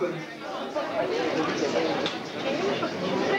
Thank you.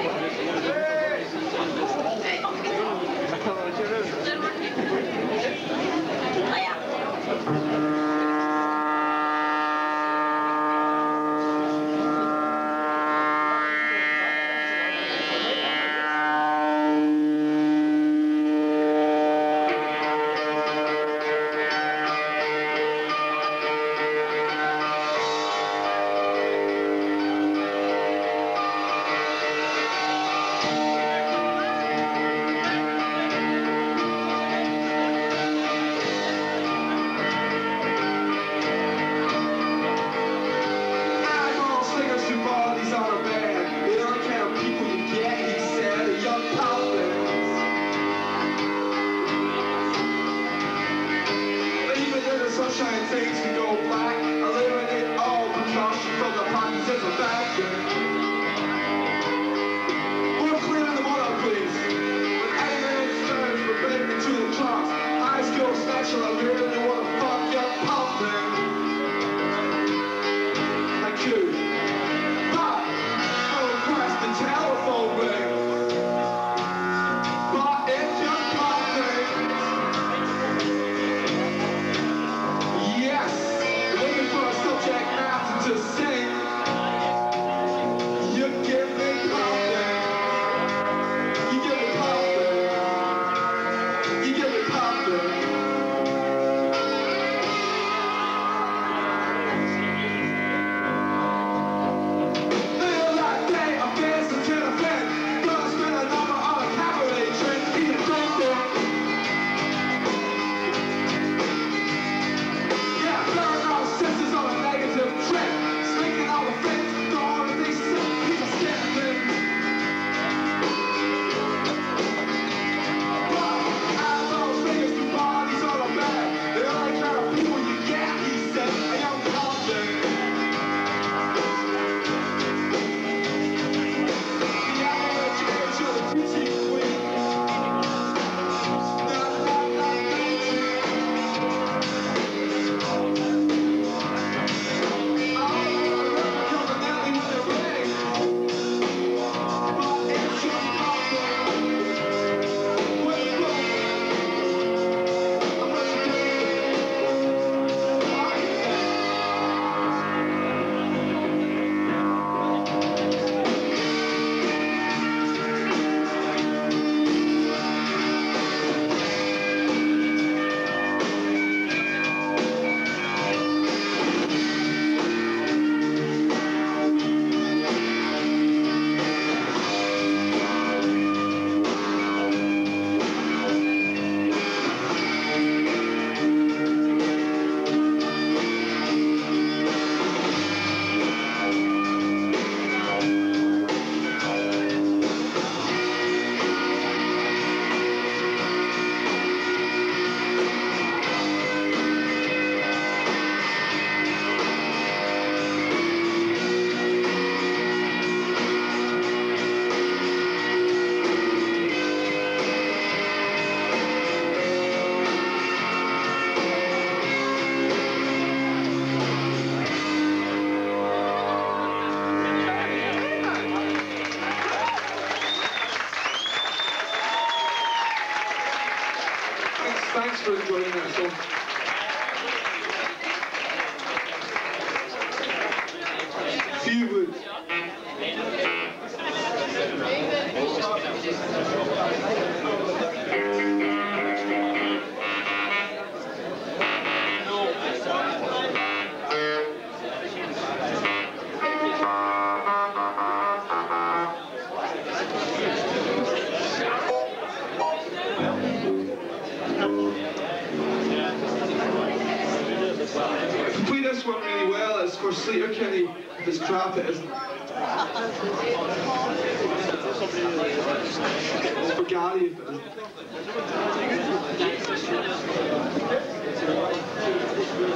Thanks for joining us. All. Fearwood. Thank this for Sleater-Kinney if it's crap it isn't. It's for Gary if it isn't.